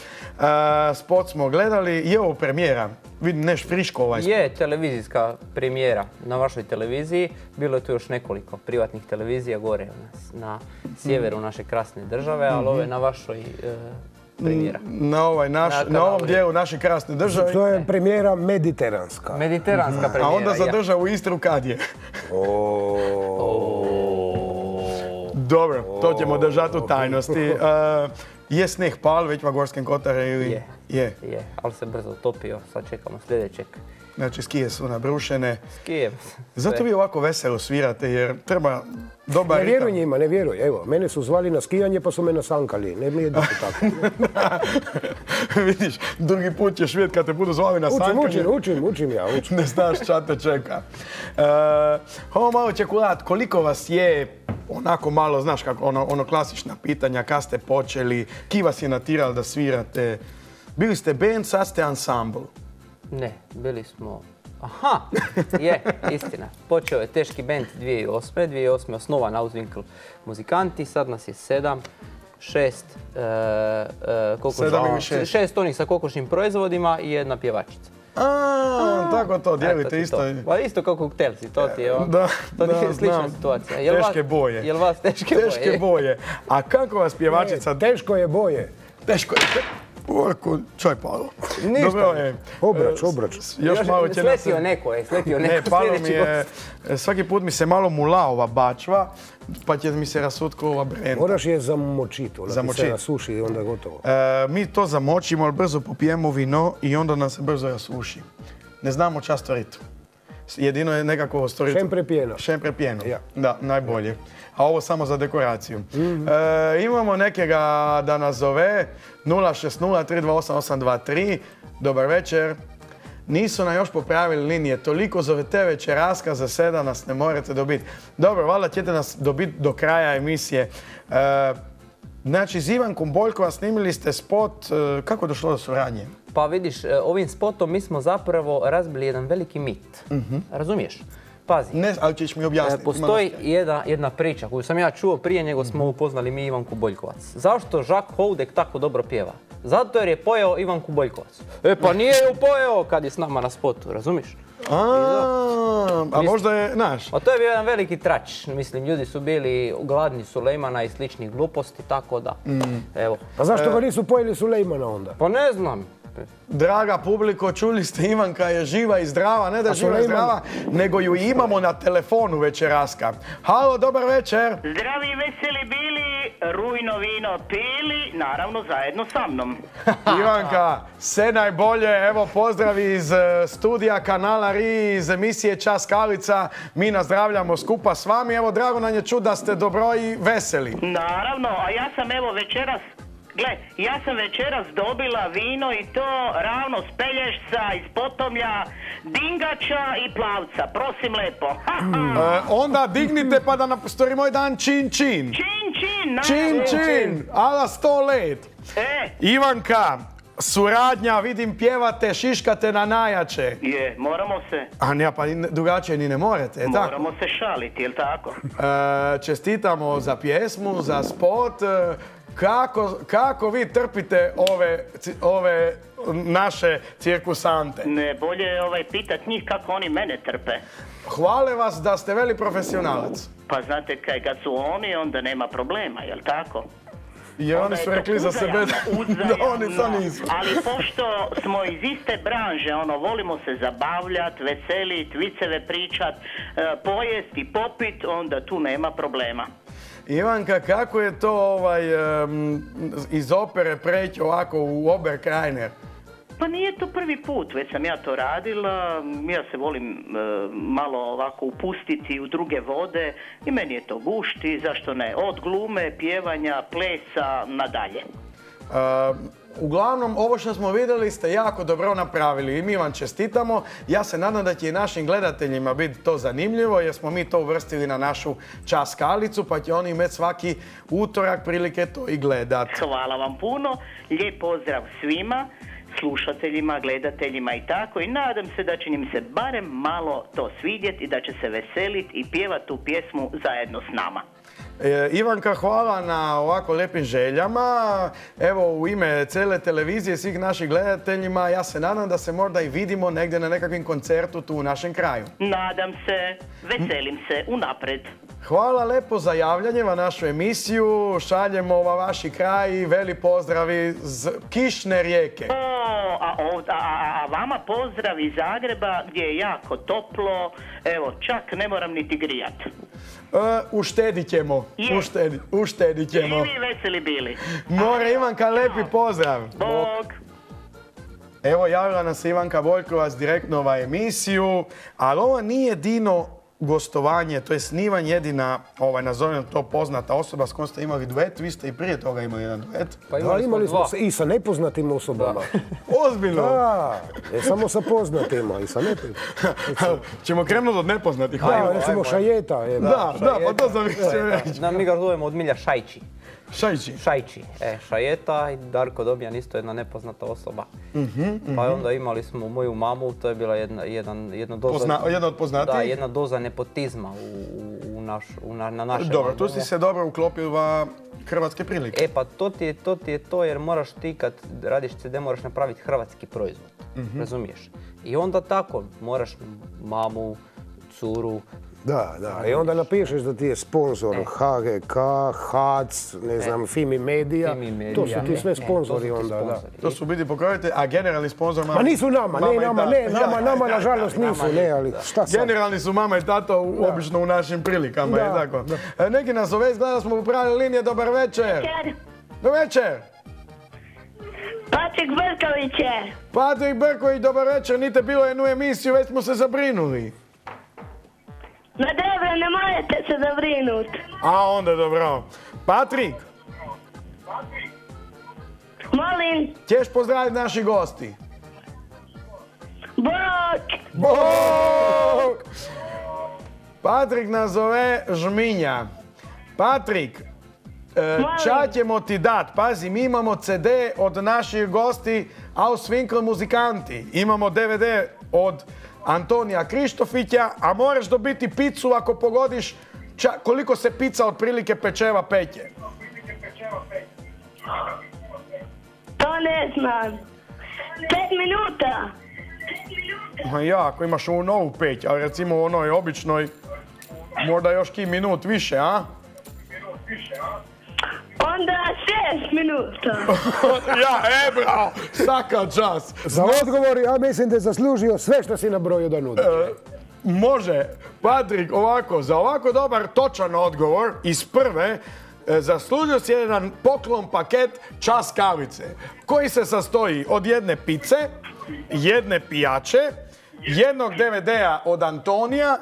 spot smo gledali, i ovo premijera. Vidim neš friško ovaj spot. Je televizijska premijera na vašoj televiziji. Bilo je tu još nekoliko privatnih televizija gore u nas, na sjeveru naše krasne države, ali ovo je na vašoj e, premijera. Na, ovaj naš, Na ovom dijelu naše krasne države. To je premijera mediteranska. Mediteranska A premijera. onda za ja. državu Istru kad je? O, Dobro, to ćemo držati u tajnosti. E, je sneh pal već u Gorskem Kotare ili? Je. Je. Je, ali se brzo utopio, sad čekamo sljedećeg. Znači skije su nabrušene. Skijem. Zato vi ovako veselo svirate jer treba dobar Ne vjeruj ritam. njima, ne vjeruj. Evo, mene su zvali na skijanje pa su me nasankali. Ne mi je tako. Vidiš, drugi put ćeš vidjeti kad te budu zvali na Učim, sankanje. učim, učim, učim ja, učim. Ne znaš šta te čeka. E, ovo malo čekulat, koliko vas je onako malo, znaš kako, ono, ono klasična pitanja, kad ste počeli, ki vas je natirali da svirate, bili ste band, sad ste ansambl. Ne, bili smo... Aha, je, istina. Počeo je teški band 2008. 2008. osnovan Auswinkel muzikanti, sad nas je sedam, šest, e, e, kokoš- šest? šest onih sa kokošnim proizvodima i jedna pjevačica. A, tako to, dijelite isto. to. Pa isto kao koktelci, to ti je ono, Da, to da, je slična znam. situacija. Jel vas- Teške boje. Jel vas teške, Teške boje? boje. A kako vas pjevačica... Teško je boje. Teško je. Orko, čoj palo. Ništa. Dobro je. Obrač, obrač. Još malo će nas... Sletio neko je, sletio neko. Ne, palo mi je, svaki put mi se malo mula ova bačva, pa će mi se rasutko ova brenda. Moraš je zamočiti, ona ti se nasuši i onda je gotovo. E, mi to zamočimo, ali brzo popijemo vino i onda nam se brzo rasuši. Ne znamo čas stvoriti. Jedino je nekako stvoriti... Šempre pjeno. Šempre pjeno, Ja. da, najbolje. A ovo samo za dekoraciju. E, imamo nekega da nas zove 060-328-823. Dobar večer. Nisu nam još popravili linije, toliko zovete večeraska za seda nas ne morate dobiti. Dobro, valjda ćete nas dobiti do kraja emisije. E, znači, s Ivankom Boljkova snimili ste spot, e, kako je došlo do suradnje? Pa vidiš, e, ovim spotom mi smo zapravo razbili jedan veliki mit. Razumiješ? Pazi. Ne, ali ćeš mi objasniti. E, Postoji jedna, jedna priča koju sam ja čuo prije nego smo upoznali mi Ivanku Boljkovac. Zašto Žak Houdek tako dobro pjeva? Zato jer je pojeo Ivanku Boljkovac. E pa nije ju pojeo kad je s nama na spotu, razumiš? A, a možda je naš. Pa to je bio jedan veliki trač. Mislim, ljudi su bili gladni Sulejmana i sličnih gluposti, tako da. Evo. Pa zašto E. ga nisu pojeli Sulejmana onda? Pa ne znam. Draga publiko, čuli ste Ivanka je živa i zdrava, ne da A živa i zdrava, nego ju imamo na telefonu večeraska. Halo, dobar večer. Zdravi i veseli bili, rujno vino pili, naravno zajedno sa mnom. Ivanka, sve najbolje, evo pozdravi iz e, studija kanala RI, iz emisije Čas Kalica. Mi nazdravljamo skupa s vami, evo drago nam je čuti da ste dobro i veseli. Naravno, a ja sam evo večeras, gle, ja sam večeras dobila vino i to ravno s Pelješca, iz Potomlja, Dingača i Plavca, prosim lepo. E, onda dignite pa da nastori moj dan čin čin. Čin, čin, Čin, čin, ala sto let. E, Ivanka, suradnja, vidim pjevate, šiškate na najjače. je, moramo se, A ne, pa drugačije ni ne morate, je tako? moramo se šaliti, jel tako? E, čestitamo za pjesmu, za spot. Kako, kako vi trpite ove, ove naše cirkusante? Ne, bolje je ovaj pitat njih kako oni mene trpe. Hvale vas da ste veli profesionalac. Pa znate kaj, kad su oni, onda nema problema, jel tako? Jer oni su je rekli za sebe da, oni to nisu. Ali pošto smo iz iste branže, ono, volimo se zabavljat, veselit, viceve pričat, e, pojest i popit, onda tu nema problema. Ivanka, kako je to ovaj, iz opere preći ovako u Oberkrajner? Pa nije to prvi put, već sam ja to radila, ja se volim e, malo ovako upustiti u druge vode i meni je to gušti, zašto ne, od glume, pjevanja, plesa, nadalje. Uh, uglavnom, ovo što smo vidjeli ste jako dobro napravili i mi vam čestitamo. Ja se nadam da će i našim gledateljima biti to zanimljivo jer smo mi to uvrstili na našu čas kalicu pa će oni imati svaki utorak prilike to i gledat. Hvala vam puno, lijep pozdrav svima, slušateljima, gledateljima i tako i nadam se da će im se barem malo to svidjeti i da će se veseliti i pjevati tu pjesmu zajedno s nama. E, Ivanka, hvala na ovako lijepim željama. Evo, u ime cijele televizije, svih naših gledateljima, ja se nadam da se možda i vidimo negdje na nekakvim koncertu tu u našem kraju. Nadam se, veselim se, unapred. Hvala lepo za javljanje na našu emisiju. Šaljemo ova vaši kraj i veli pozdravi z kišne rijeke. O, a, a, a- vama pozdrav iz Zagreba gdje je jako toplo, evo čak ne moram niti grijat. E, uštedit ćemo. Uštedit, uštedit I ćemo. vi veseli bili. More Ivanka, lepi pozdrav. Bog. Evo, javila nas se Ivanka Boljkovac direktno ova emisiju, ali ovo nije Dino gostovanje, to je snimanje jedina, ovaj, nazovem to poznata osoba s kojom ste imali duet, vi ste i prije toga imali jedan duet. Pa Da, imali smo se i sa nepoznatim osobama. Ozbiljno? Da, ne samo sa poznatima, i sa nepoznatim. Ćemo krenuti od nepoznatih. Da, recimo. Šajeta. je. Da, da, pa to sam reći. Da, mi ga zovemo od milja Šajči. Šajči. Šajči. E, Šajeta i Darko Dobjan isto jedna nepoznata osoba. Mhm, Pa mhm. onda imali smo moju mamu, to je bila jedna, jedan, jedna doza... Pozna- jedna od poznatijih? Da, jedna doza nepotizma u, u, u naš, u na, na našem Dobro, tu si se dobro uklopio u hrvatske prilike. E pa to ti, je, to ti je to jer moraš ti kad radiš CD moraš napraviti hrvatski proizvod. Mhm. Razumiješ? I onda tako moraš mamu, curu, Da, da. I onda napišeš da ti je sponsor HGK, HAC, ne znam, Fimi Media. Fimi Media. To su ti sve E, sponzori onda, da. To su biti pokrovitelji, a generalni sponzor mama. Ma nisu nama, ne mama nama, ne, nama, nama nažalost nisu, ne, je. ali šta sad? Generalni su mama i tata u- obično u našim prilikama, je tako. E, Neki nas zove, izgleda da smo popravili linije, dobar večer. Dobar večer. Patrik Brković je. Patrik Brković, dobar večer, nite bilo jednu emisiju, već smo se zabrinuli. Ma dobro, ne morate se zabrinut. A onda dobro. Patrik, Molim, ćeš pozdraviti naši gosti. Bog! Bog! Patrik nas zove Žminja. Patrik, ča ćemo ti dat? Pazi, mi imamo CD od naših gosti Auswinkel muzikanti. Imamo DVD od Antonija Krištofića, a moraš dobiti picu ako pogodiš ča- koliko se pica otprilike pečeva peće. To ne znam. Pet minuta. Ma ja, ako imaš ovu novu peć, a recimo u onoj običnoj, možda još ki minut više, a? Onda šest minuta. ja, e bravo, svaka čas. Za odgovor ja mislim da je zaslužio sve što si nabrojio da nudi. Može, Patrik, ovako, za ovako dobar točan odgovor iz prve, e, zaslužio si jedan poklon paket čas kavice, koji se sastoji od jedne pice, jedne pijače, jednog DVD-a od Antonija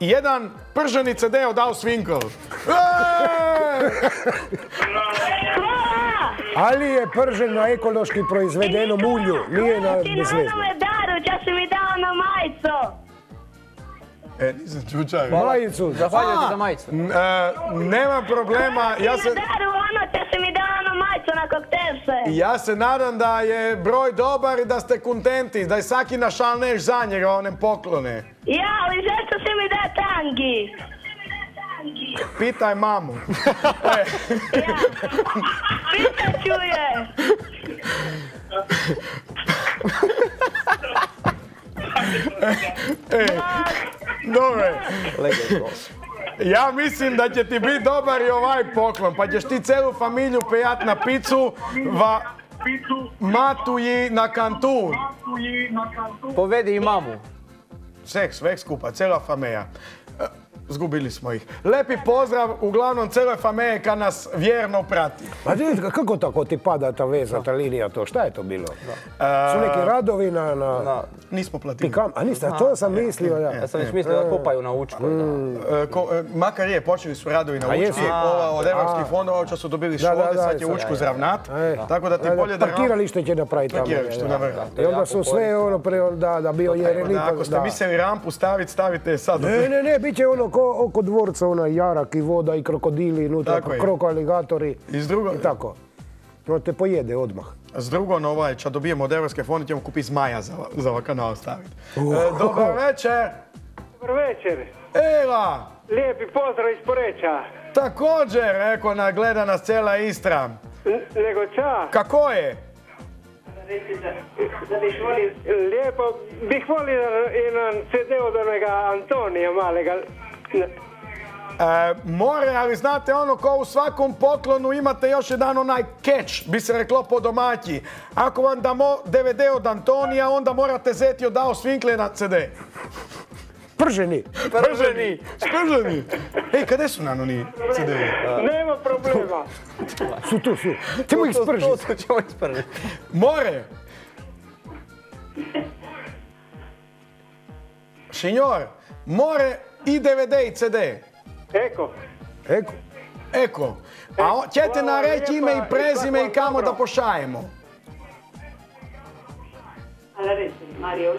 jedan prženi CD od Auswinkel. Ali je pržen na ekološki proizvedenom ulju, nije na Ti na bezvezno. onome daru, čas si mi dao na majicu. E, nisam čučaj. Majicu. Zahvaljujem ti za majicu. e, nema problema, ja se... Ono, koktelce. Ja se nadam da je broj dobar i da ste kontenti, da je svaki našalneš za njega one poklone. Ja, ali zašto si mi dao tangi? Pitaj mamu. Pitaću je. E, dobro. Ja mislim da će ti biti dobar i ovaj poklon, pa ćeš ti celu familiju pejat na picu, va matuji na kantun. Povedi i mamu. Sve, sve skupa, cela familija. Zgubili smo ih. Lepi pozdrav, uglavnom celoj kad nas vjerno prati. Pa ti, kako tako ti pada ta veza, ta linija to? Šta je to bilo? Su neki radovi na... na... Nismo platili. Pikam, a niste, to sam mislio ja. Ja sam već mislio da kopaju na Učkoj. da. E, e, makar je, počeli su radovi na Učku. jesu? Ova od evropskih fondova, što su dobili da, sad je. Učku zravnat. E. Tako da ti bolje da... Parkiralište će napraviti tamo. Parkiralište, da. na vrhu. I onda su sve ono pre, da, da bio. Da, ako ste mislili rampu staviti, stavite je sad. Ne, ne, ne, bit će ono ko, oko dvorca, ono jarak i voda i krokodili, nutra, Tako je. kroko aligatori. I drugo- I tako. No te pojede odmah. S drugom, ovaj, kad dobijemo od evropske fonde, ćemo kupiti zmaja za, za ovaj kanal staviti. E, dobar večer! Dobar večer. Ela! Lijepi pozdrav iz Poreća. Također, rekao na gleda nas cijela Istra. N- Nego ča? Kako je? Lijepo. Bih volio i na CD od onoga Antonija malega. E, more, ali znate ono ko u svakom poklonu imate još jedan onaj catch, bi se reklo po domaći. Ako vam damo DVD od Antonija, onda morate zeti od Dao Svinkle na CD. Prženi. Prženi! Sprženi! Ej, kada su nam oni CD? Nema problema. Su tu, su. Ćemo ih spržiti. To ćemo ispržiti. More! Signor, more i DVD i CD. Eko. Eko. Eko. A ćete hvala nareći ime i prezime i kamo dobro. da pošaljemo.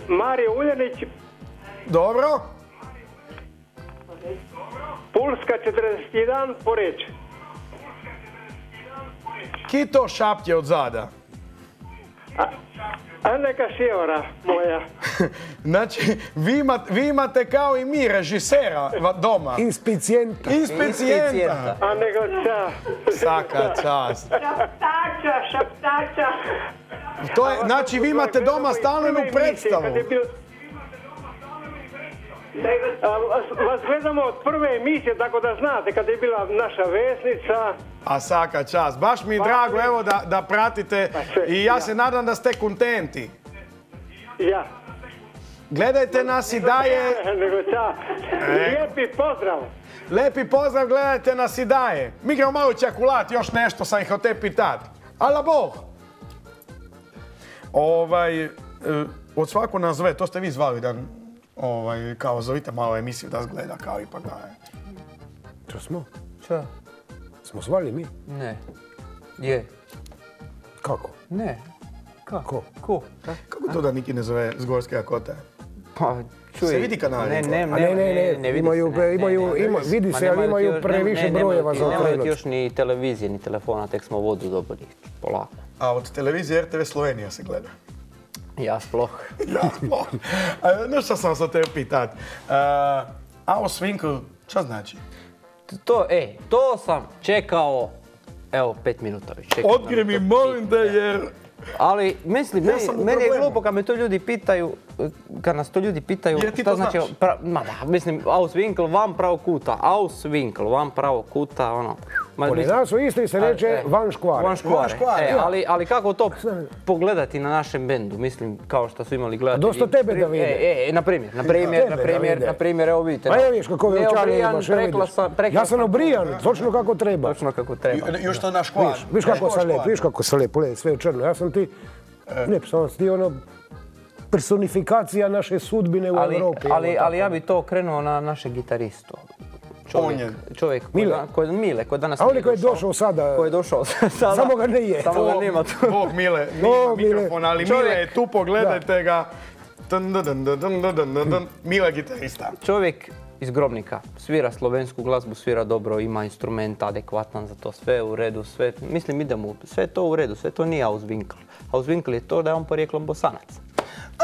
Mario Uljanić, Dobro? Pulska 41, Poreć. Kito šaptje od zada. A neka šijora moja. Znači, vi imate, vi imate kao i mi režisera va- doma. Inspicijenta. Inspicijenta. A nego ča. Svaka čast. Šaptača, šaptača. To je, znači, vi imate doma stalno jednu predstavu. Kad je bil... Vas- gledamo od prve emisije, tako da znate, kad je bila naša vesnica. A svaka čast. Baš mi je drago, evo, da, da pratite i ja se nadam da ste kontenti. Ja. Gledajte nas i daje. Lijepi pozdrav. lepi pozdrav, gledajte nas i daje. Mi gremo malo čakulat, još nešto sam ih te pitat. Ala Bog! Ovaj, e, od svako nas zove, to ste vi zvali da, ovaj, kao zovite malo emisiju da gleda, kao ipak da je. To smo. Ča? Smo zvali mi. Ne. Je. Kako? Ne. Kako? Ko? Ko? Kako to da niki ne zove s Gorske kota? Pa, čuj. Se vidi kanal? Ne, ne, ne, ne, ne, ne, vidi imaju- se, ne, imaju- ne, ne. ima- vidi se, ali nemaju imaju još- previše ne, nemaju brojeva za Nemaju okrenut. još ni televizije, ni telefona, tek smo vodu dobili. Polako. A od televizije RTV Slovenija se gleda. Ja sploh. Ja, sploh. A, Nešto sam se te pitat. Uh, Avo Swinkle, šta znači? To, e, to sam čekao, evo, pet minuta već čekam. Otkri mi, molim te, jer Ali, mislim, Ja meni, je glupo kad me to ljudi pitaju, kad nas to ljudi pitaju, Jer ti šta to znači, znaš. pra- ma da, mislim, Auswinkel, van pravo kuta, Auswinkel, van pravo kuta, ono. Ma, Kod mislim- nas u Istri se reče e, van škvare. Van škvare. Van škvare, E, ali, ali kako to pogledati na našem bendu, mislim, kao što su imali gledati. dosta tebe da vide. E, e, na primjer, na primjer, na da primjer, na primjer, evo vidite. Pa evo vidiš kako je očali Neobrijan, imaš, evo vidiš. Ja sam obrijan, točno kako treba. Točno kako treba. Još to na škvar. Viš, viš kako sam lep, viš kako sam lep, sve je crno. Ja sam ti, ne, sam ti ono, personifikacija naše sudbine u Ali, Europi. ali, ali ja bi to okrenuo na našeg gitaristu. On je. Čovjek, koji, Mile. da- koji, Mile, koji danas A on nije je koji je došao sada, Koji je došao sada. samo ga ne je. Samo ga nema tu. Bog Mile, Bog Mile. mikrofona, ali Čovjek- Mile je tu, pogledajte ga. Dun, dun, dun, dun, dun, dun, dun, dun. Mile gitarista. Čovjek iz Grobnika, svira slovensku glazbu, svira dobro, ima instrument adekvatan za to, sve je u redu, sve, mislim idemo, sve je to u redu, sve to nije Auswinkel. Auswinkel je to da je on porijeklom bosanac.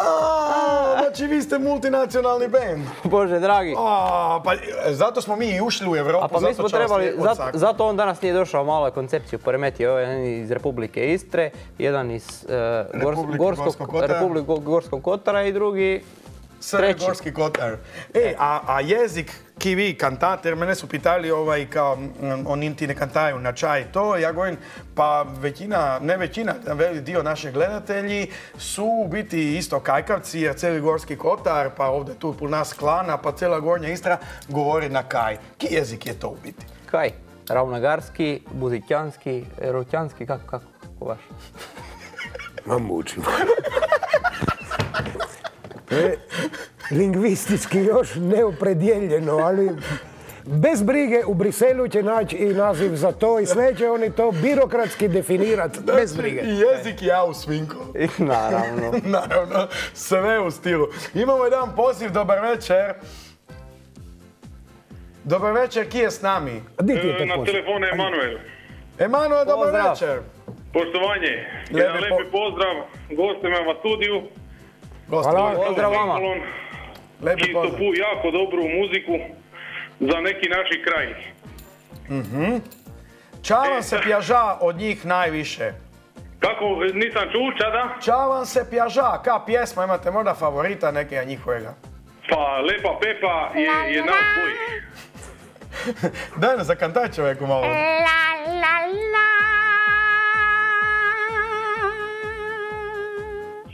A, znači vi ste multinacionalni band. Bože dragi. A, pa e, zato smo mi i ušli u Europu. A pa mi smo trebali, zato, zato on danas nije došao, malo je koncepciju poremetio, jedan iz Republike Istre, jedan iz Republike Gorskog, Gorskog kotara. Republike Gorskog kotara i drugi Gorski kotar. E, a, a jezik ki vi kantate, jer mene su pitali ovaj, kao, mm, oni ti ne kantaju na čaj to, ja govorim, pa većina, ne većina, veli dio naših gledatelji su u biti isto kajkavci, jer cijeli Gorski kotar, pa ovdje tu u nas klana, pa cijela Gornja Istra govori na kaj. Ki jezik je to u biti? Kaj? Ravnagarski, Buzitjanski, Erotjanski, kako, kako, kako baš? Ma mučim. Je lingvistički još neopredjeljeno, ali bez brige u Briselu će naći i naziv za to i sve će oni to birokratski definirati bez brige. I jezik je Auswinkel. Naravno. Naravno, sve u stilu. Imamo jedan poziv, dobar večer. Dobar večer, ki je s nami? Di ti je E, te Na telefonu je Emanuel. Emanuel, dobar večer. Poštovanje. Jedan lepi pozdrav gostima u studiju. Hvala. Pozdrav vama. Mikulon, Lepi ki pozdrav. stopu jako dobru muziku za neki naši kraj. Ča vam se pjaža od njih najviše? Kako, nisam čuo čada? Ča vam se pjaža? Ka pjesma imate možda favorita nekega njihovega? Pa Lepa Pepa je, je naš boj. Daj nam zakantaj čovjeku malo.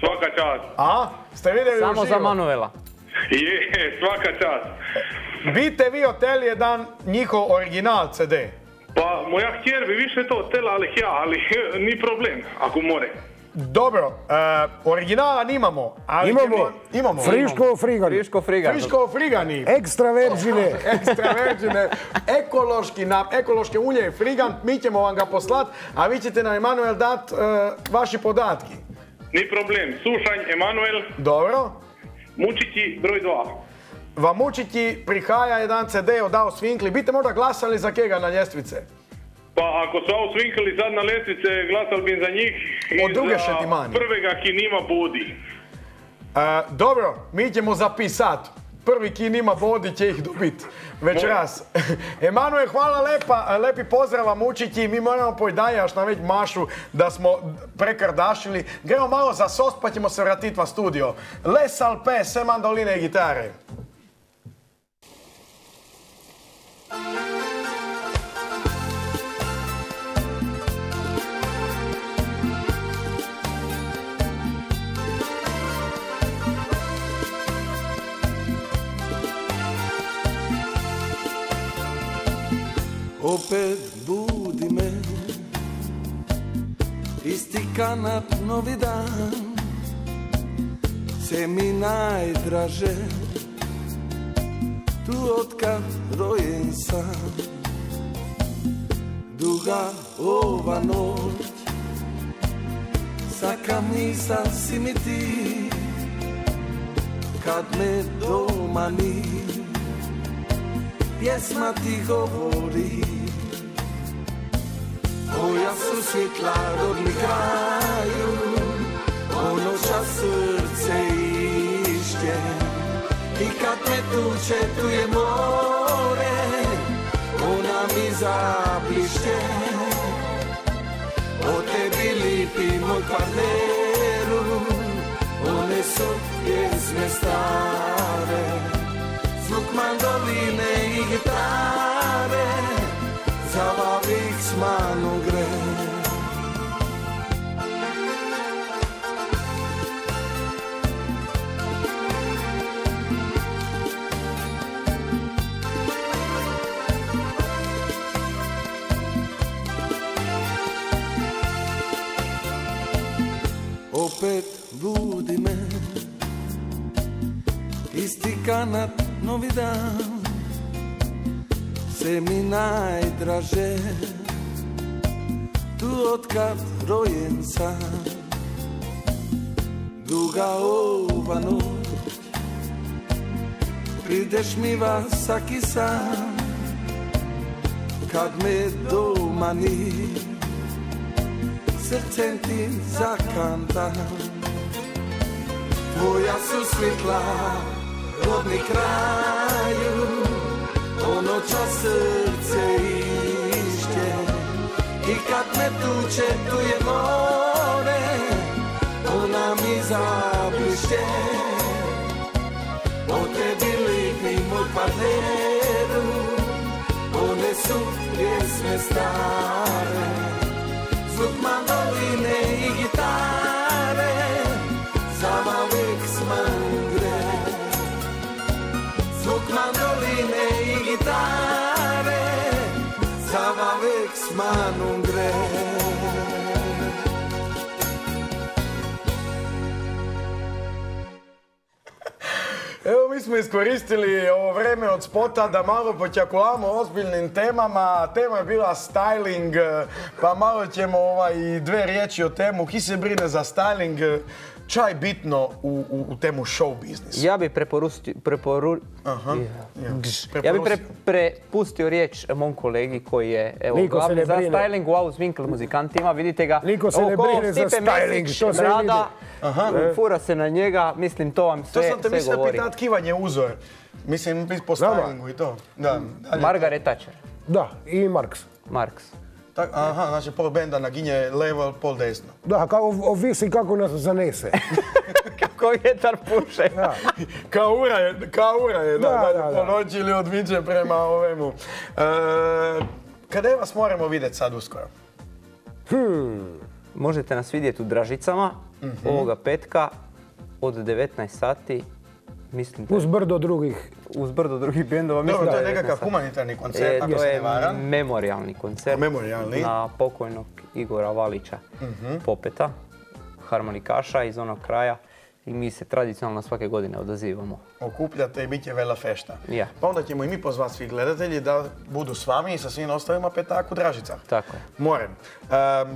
Svaka čast. A? Ste vidjeli Samo uživo? za Manuela. Je, svaka čast. Bite vi oteli jedan njihov original CD. Pa moja htjer bi više to htjela, ali ja, ali ni problem, ako more. Dobro, e, originala nimamo, ali Imamo, ćemo- imamo. friško frigan, Friško frigan. Friško frigani. ekstra verzine. Ekstra verđine, ekološki, na, ekološke ulje je frigant, mi ćemo vam ga poslat, a vi ćete nam Emanuel dat e, vaši podatki. Ni problem. Slušanj, Emanuel, Dobro? Mučići broj 2. Vam učiti prihaja jedan CD od Auswinkli. Bite možda glasali za kega na ljestvice? Pa ako su Auswinkli sad na letvice, glasal bi za njih Od i druge za prvega ki nima budi. E, dobro, mi ćemo zapisat. Prvi kin ima bodi će ih dobit večeras. Emanuel, hvala lepa, lepi pozdrav vam učiti. Mi moramo pojdajaš na već mašu da smo prekardašili. Gremo malo za sost pa ćemo se vratiti va studio. Les Alpe, sve mandoline i gitare. Opet budi me Isti kanap, novi dan Sve mi najdraže Tu otkad rojen sam Duga ova noć Sakam nisam si mi ti Kad me doma ni Pjesma ti govori. Moja su svjetla rodni kraju Ono čas srce išće I kad tuče tu je more Ona mi zablišće O tebi lipi moj partneru One su pjesme stare mandoline i gitare Zabavik s manu gre. Opet budi me Isti kanat, novi dan Se mi najdraže. Tu otkad rojen sam Duga ova noć. Prideš mi vasaki san Kad me doma nije. Srcem ti zakanta Tvoja su svitla rodni kraju Ono čas srce išće I kad me tuče tu je more Ona mi zablišće O tebi likni moj partneru One su pjesme stare Zvuk mandoline uvijek smanungre Evo mi smo iskoristili ovo vreme od spota da malo počakulamo o ozbiljnim temama. Tema je bila styling, pa malo ćemo ovaj, dve riječi o temu. Ki se brine za styling? Ča je bitno u, u, u temu show biznis? Ja bi preporusti, preporu... Aha, Ja. ja. Gž. Ja bi pre, prepustio riječ mom kolegi koji je evo, Niko se glavni ne za brine. styling u Auswinkel muzikantima. Vidite ga. Niko se ne brine za styling, Mesić to se vidi. Aha. Fura se na njega, mislim to vam To sve, sam te mislio govori. pitat kivanje uzor. Mislim, po stylingu i to. Da. Margaret Thatcher, Da, i Marks. Marks. Tak, aha, znači pol benda naginje levo, pol desno. Da, kao ovisi kako nas zanese. Kako vjetar puše. Kao ura je, kao ura je, da, Da, da, da, po da. noći ili odviđe prema ovemu. E, kada vas moramo vidjeti sad uskoro? Hmm. Možete nas vidjeti u Dražicama Mhm. ovoga petka od 19 sati. Mislim da Uz brdo drugih. uz brdo drugih bendova. mislim Dobro, to je nekakav 19 sati. humanitarni koncert, E, ako se ne je varam. memorialni koncert Memorialni. na pokojnog Igora Valića Mhm. Popeta, harmonikaša iz onog kraja. I mi se tradicionalno svake godine odazivamo. Okupljate i bit će vela fešta. Ja. Pa onda ćemo i mi pozvati svi gledatelji da budu s vami i sa svim ostalima petak u Dražicah. Tako je. Morem. Um,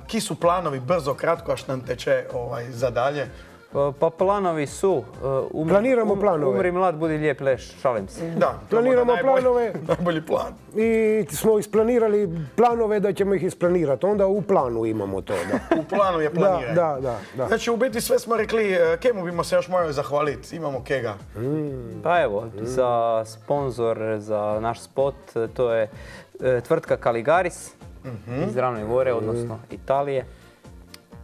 ki su planovi brzo, kratko, až nam teče ovaj, za dalje? Pa, Pa planovi su... uh, Planiramo um- planove. Umri mlad, budi lijep leš, šalim se. Da, Planiramo planove. Najbolji plan. I smo isplanirali planove da ćemo ih isplanirati. Onda u planu imamo to. Da, U planu je da, planiranje. da. da, da. Znači, u biti sve smo rekli, e, kemu bimo se još morali zahvaliti. Imamo kega. Pa evo, za sponzor, za naš spot, to je e, tvrtka Caligaris iz Ravne Gore, odnosno Italije.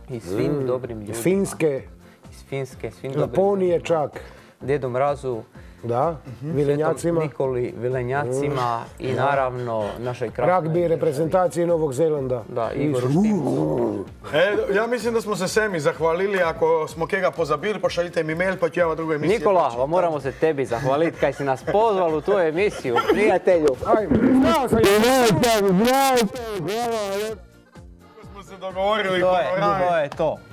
I svim Mm. dobrim ljudima. Finske, Finske, svim dobrim Laponije čak. Djedu Mrazu, Da, Svetom Vilenjacima. Nikoli, Vilenjacima i naravno našoj krasnoj Ragbi reprezentaciji Novog Zelanda. Da, Štimcu. E, ja mislim da smo se semi zahvalili. Ako smo kega pozabili, pošaljite mi mail pa ću ja vam drugu emisiju. Nikola, pa moramo se tebi zahvaliti kaj si nas pozval u tu emisiju, prijatelju. Ajme, znao sam smo se dogovorili. To je, to je to.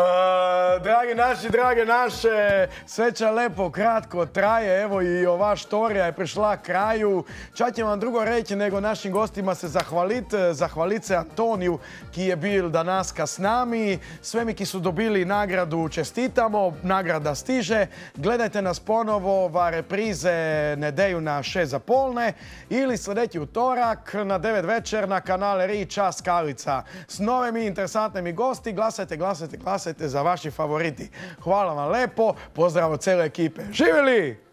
E, dragi naši, drage naše, sve će lepo, kratko traje, evo i ova štorija je prišla kraju. Čak će vam drugo reći nego našim gostima se zahvalit, zahvalit se Antoniju ki je bil danaska s nami, svemi ki su dobili nagradu čestitamo, nagrada stiže. Gledajte nas ponovo va reprize nedeju na 6 za polne ili sljedeći utorak na 9 večer na kanale Ri Čas Kalica. S novim i interesantnim gosti, glasajte, glasajte, glasajte za vaši favoriti. Hvala vam lepo, pozdrav od cijele ekipe. Živjeli!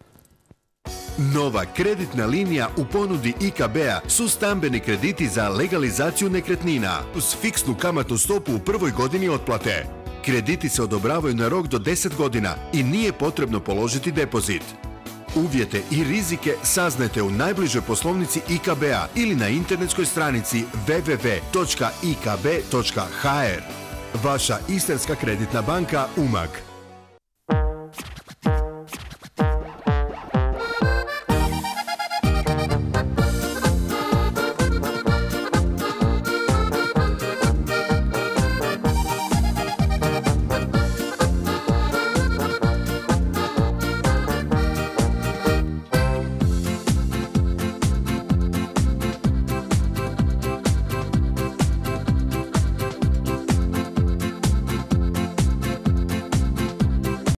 Nova kreditna linija u ponudi IKB-a su stambeni krediti za legalizaciju nekretnina uz fiksnu kamatnu stopu u prvoj godini otplate. Krediti se odobravaju na rok do 10 godina i nije potrebno položiti depozit. Uvjete i rizike saznajte u najbližoj poslovnici IKB-a ili na internetskoj stranici www.ikb.hr. Vaša Istarska kreditna banka Umag.